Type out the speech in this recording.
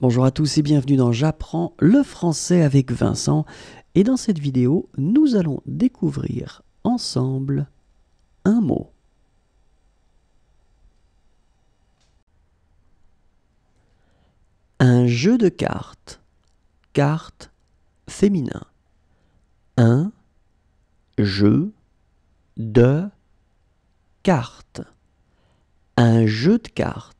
Bonjour à tous et bienvenue dans J'apprends le français avec Vincent. Et dans cette vidéo, nous allons découvrir ensemble un mot. Un jeu de cartes. Cartes féminin. Un jeu de cartes. Un jeu de cartes.